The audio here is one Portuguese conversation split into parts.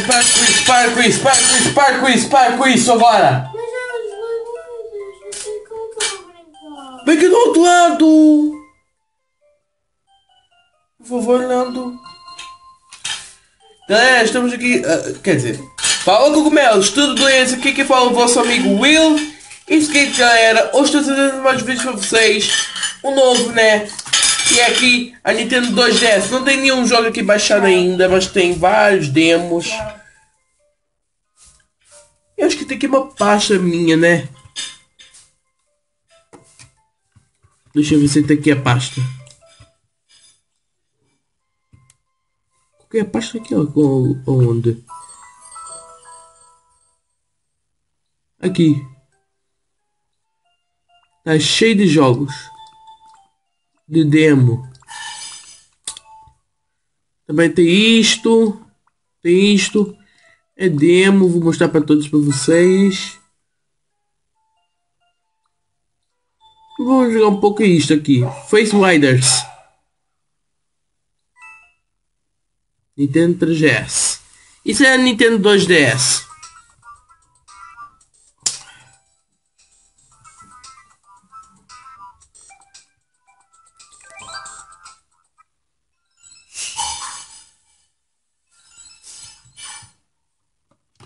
Com isso, para com isso, para com isso, para com isso, agora! É. Vem aqui do outro lado! Por favor, Nando. Galera, estamos aqui. ah, quer dizer, fala cogumelos, tudo doença. Aqui que fala o vosso amigo Will. E seguinte, galera, hoje estou trazendo mais vídeos para vocês. Um novo, né? E é aqui a Nintendo 2DS. Não tem nenhum jogo aqui baixado ainda, mas tem vários demos. Eu acho que tem aqui uma pasta minha, né? Deixa eu ver se tem aqui a pasta. Qual é a pasta aqui, ó? Onde? Aqui. Tá cheio de jogos. De demo. Também tem isto. Tem isto. É demo. Vou mostrar para todos para vocês. Vamos jogar um pouco isto aqui. Face Riders. Nintendo 3DS. Isso é Nintendo 2DS.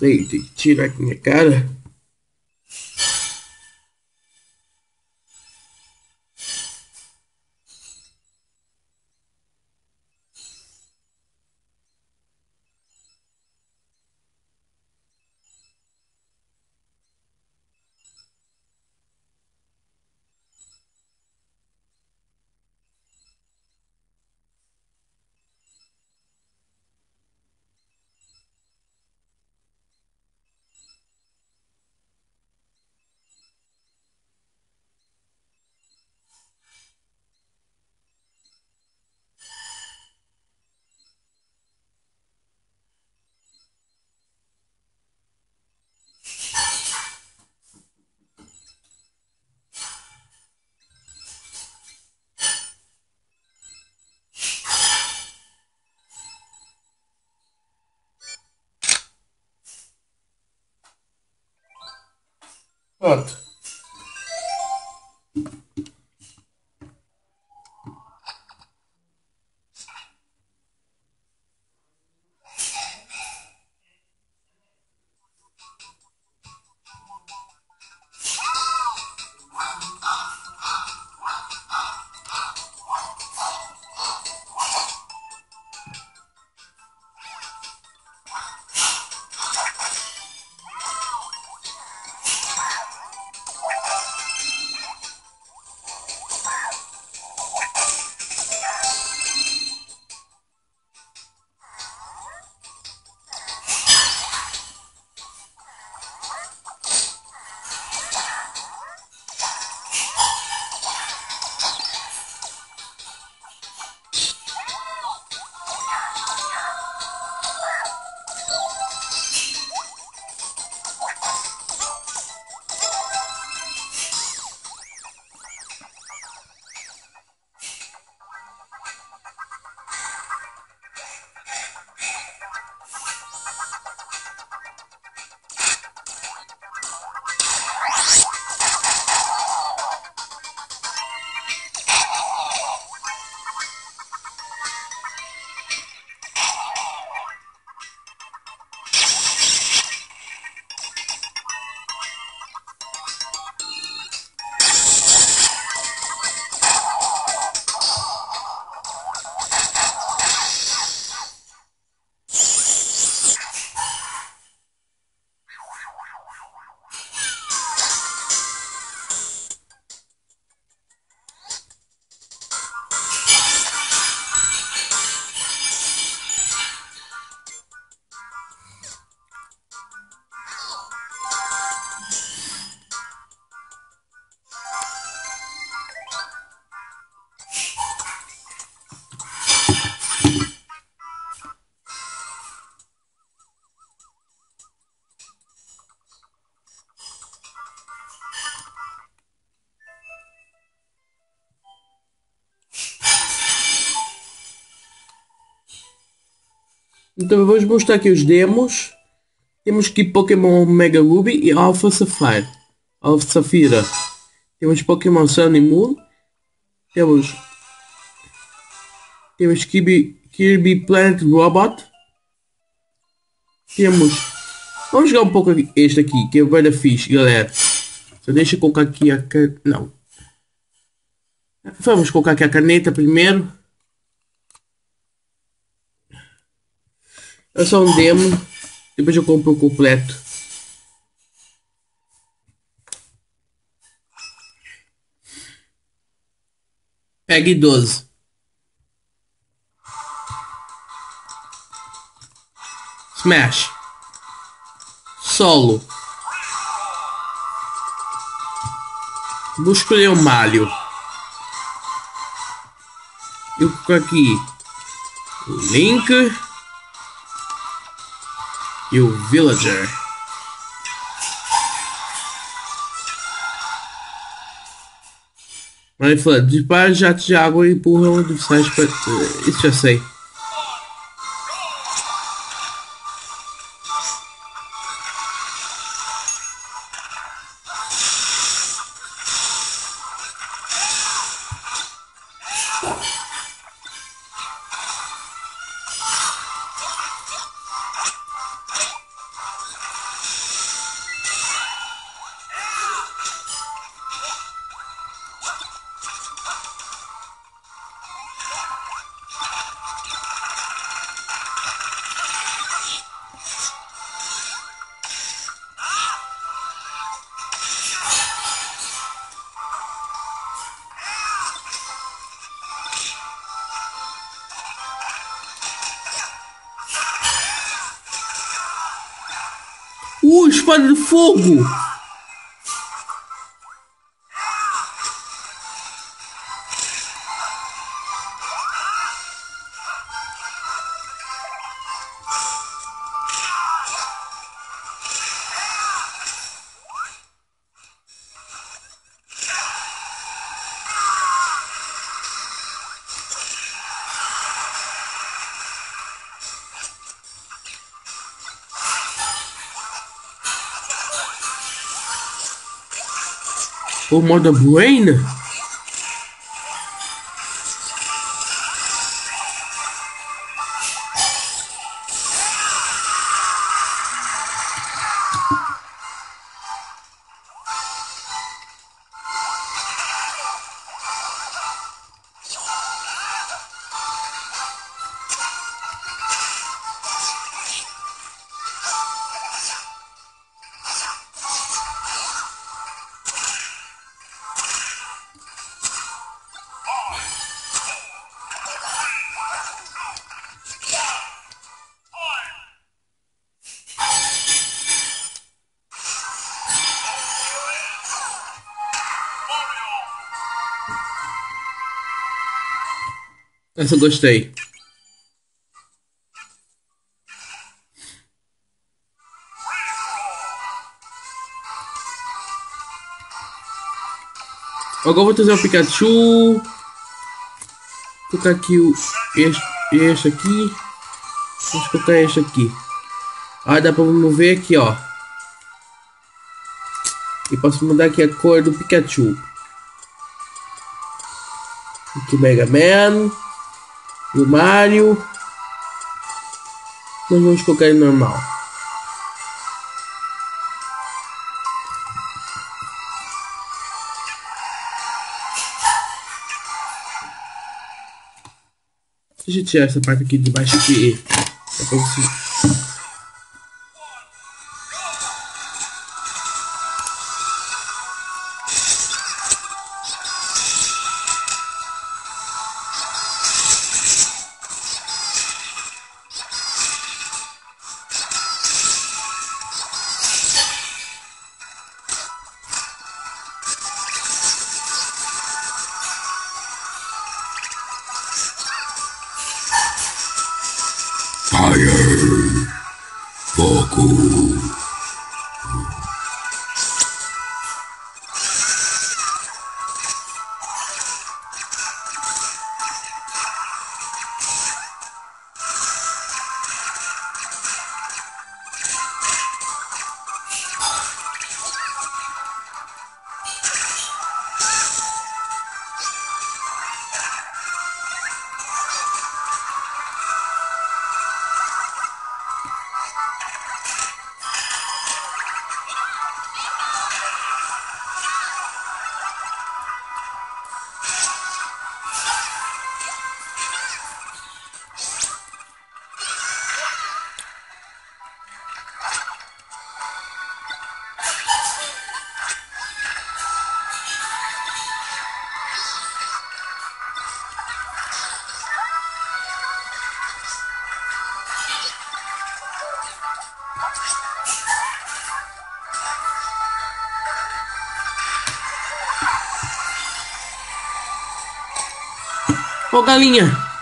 Ei, tem que tirar aqui minha cara. Pronto. Então vamos mostrar aqui os demos. Temos aqui Pokémon Mega Ruby e Alpha Sapphire. Alpha Safira. Temos Pokémon Sun e Moon. Temos temos Kirby, Kirby Planet Robot. Temos. Vamos jogar um pouco este aqui, que é o da fixe, galera. Só deixa eu colocar aqui a can... Não. Vamos colocar aqui a caneta primeiro. É só um demo. Depois eu compro o completo. Pegue 12. Smash. Solo. Vou escolher o Mario. Eu aqui Link e o Villager. Mas fala, dispara jatos de água e empurra dos sites para. Isso já sei. Espada de fogo! O modo Brain? Essa eu gostei. Agora vou trazer o Pikachu. Colocar aqui o este, este aqui. Vamos colocar este aqui. Ah, dá pra mover aqui, ó. E posso mudar aqui a cor do Pikachu. Aqui Mega Man o Mario. Nós vamos colocar ele normal. Deixa eu tirar essa parte aqui de baixo. É pra. Ô galinha.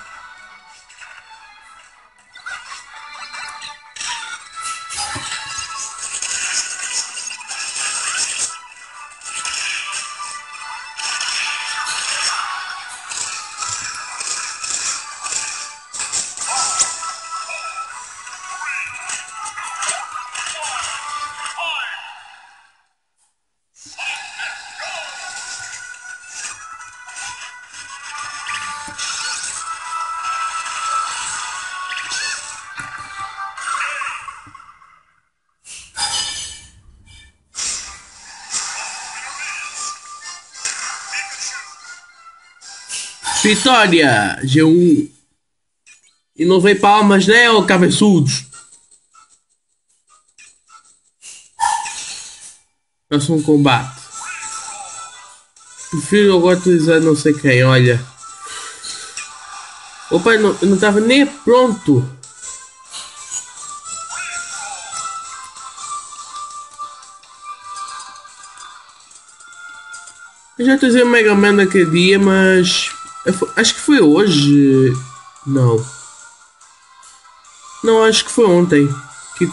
Vitória, G1. E não vem palmas, né, ô cabeçudos? Próximo combate. Prefiro agora utilizar não sei quem, olha. Opa, não, eu não tava nem pronto. Eu já utilizei o Mega Man naquele dia, mas eu, acho que foi hoje. Não. Não, acho que foi ontem. Que,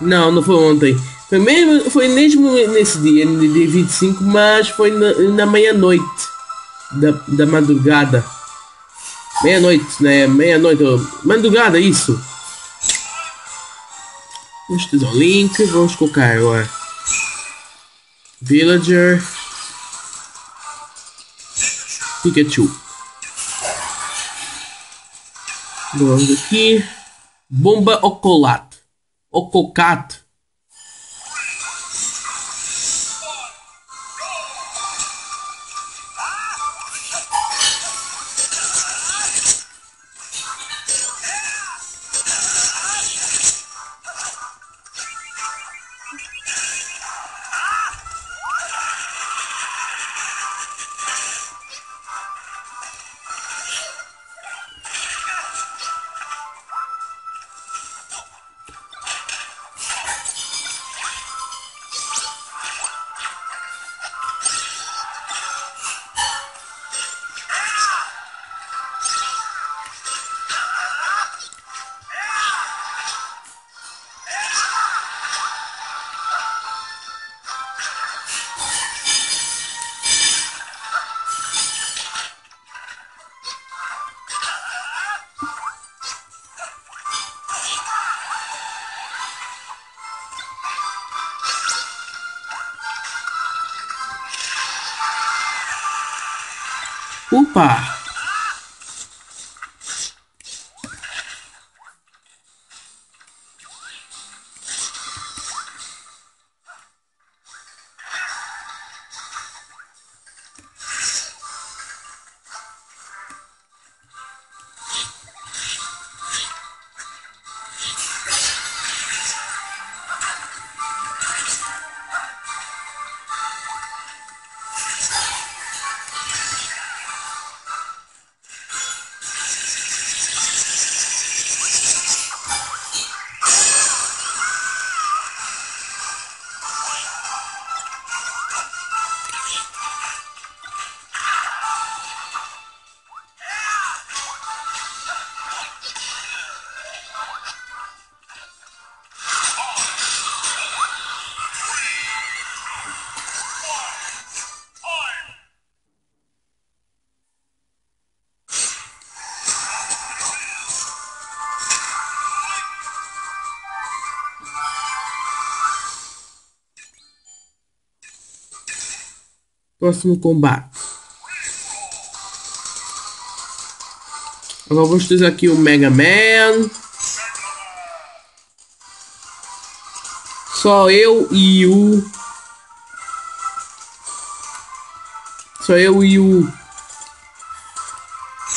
não, não foi ontem. Foi mesmo, foi mesmo nesse dia, no dia 25, mas foi na, na meia-noite da, da madrugada. Meia-noite, né? Meia-noite, madrugada, isso. Vamos fazer um link, vamos colocar agora. Villager. Pikachu. Vamos aqui. Bomba Ocolat. Ococat. Opa! Próximo combate. Agora vamos ter aqui o Mega Man. Só eu e o. Só eu e o.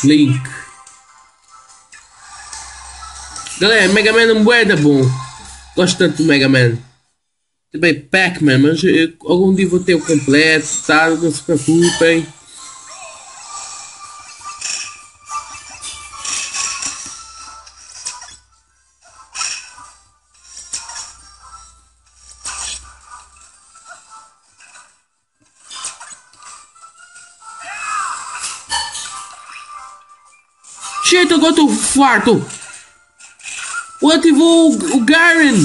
Link. Galera, Mega Man é bom. Gosto tanto do Mega Man. Também Pac-Man, mas eu, algum dia vou ter o completo, tá? Não se preocupem. Shit, agora tô farto. O ativou o, o Garen.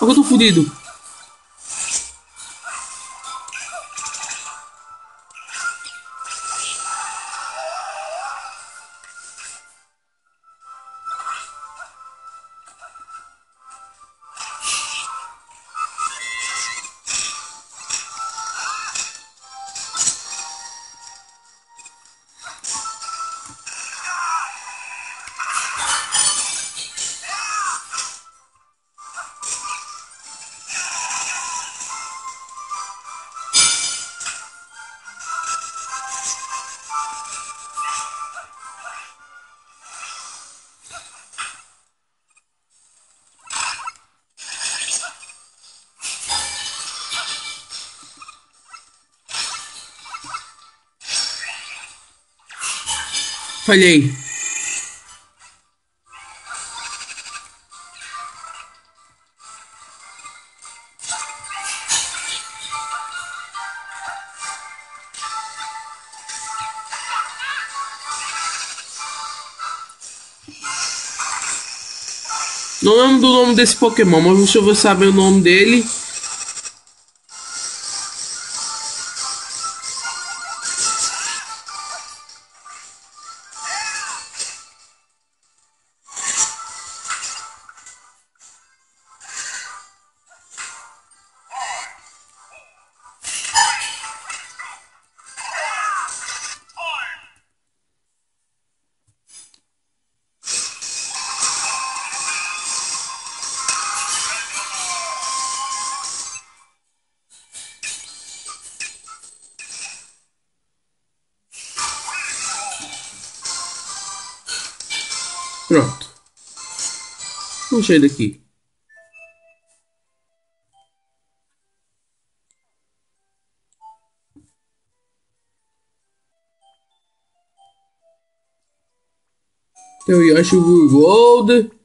Agora tô fudido. Falhei. Não lembro do nome desse Pokémon, mas eu ver saber o nome dele. Pronto. Vamos sair daqui. Tem o World.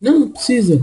Não, não precisa.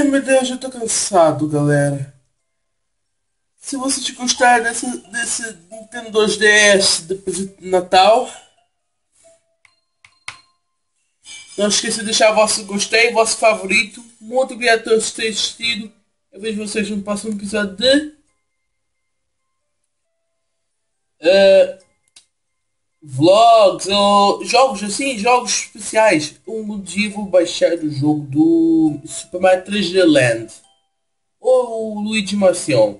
Ai meu Deus, eu tô cansado, galera. Se vocês gostaram desse, desse Nintendo 2DS de presente de Natal, não esqueça de deixar vosso gostei, vosso favorito. Muito obrigado a todos por terem assistido. Eu vejo vocês no próximo episódio de. eh, vlogs ou jogos assim, jogos especiais. Um vou baixar o jogo do Super Mario 3D Land ou o Luigi Mansion.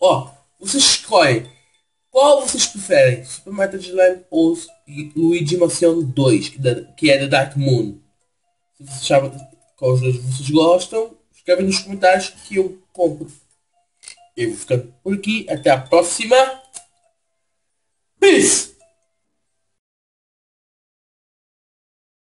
Ó, vocês escolhem qual vocês preferem, Super Mario 3D Land ou Luigi Mansion 2, que, da- que é da Dark Moon. Se vocês sabem qual jogo vocês gostam, escrevem nos comentários que eu compro. Eu vou ficando por aqui, até a próxima. Peace.